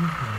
Mm-hmm.